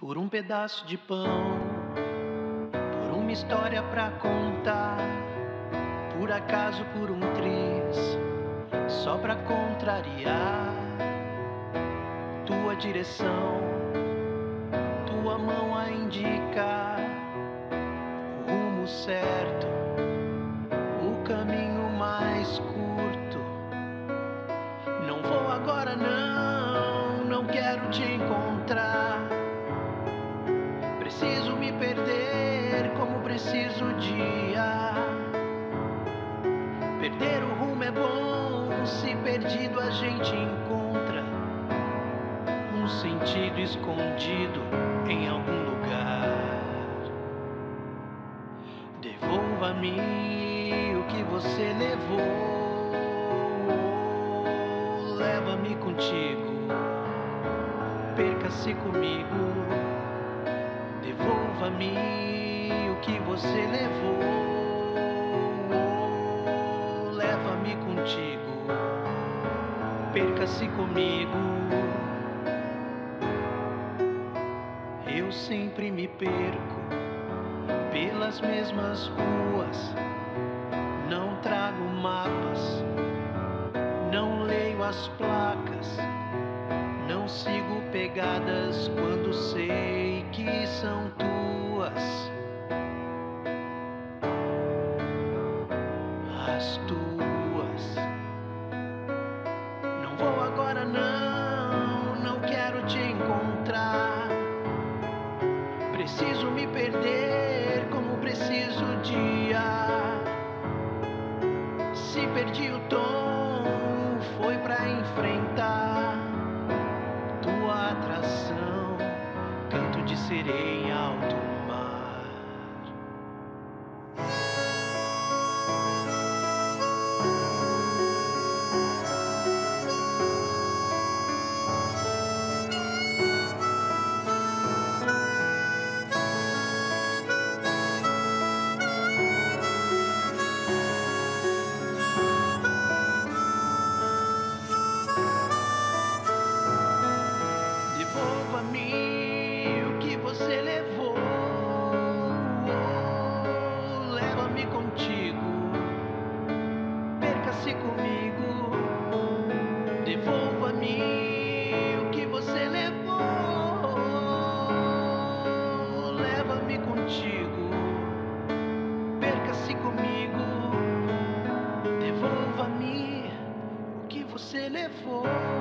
por um pedaço de pão, por uma história pra contar, por acaso por um triz, só pra contrariar tua direção, tua mão a indicar o rumo certo, o caminho mais curto. Não vou agora não, não quero te encontrar. Se perdido a gente encontra um sentido escondido em algum lugar. Devolva-me o que você levou, leva-me contigo, perca-se comigo. Devolva-me o que você levou. Perca-se comigo. Eu sempre me perco pelas mesmas ruas. Não trago mapas. Não leio as placas. Não sigo pegadas quando sei que são tuas. As tuas. Preciso me perder como preciso dia. Se perdi o tom, foi pra enfrentar tua atração, canto de sereia contigo. Perca-se comigo. Devolva-me o que você levou. Leva-me contigo. Perca-se comigo. Devolva-me o que você levou.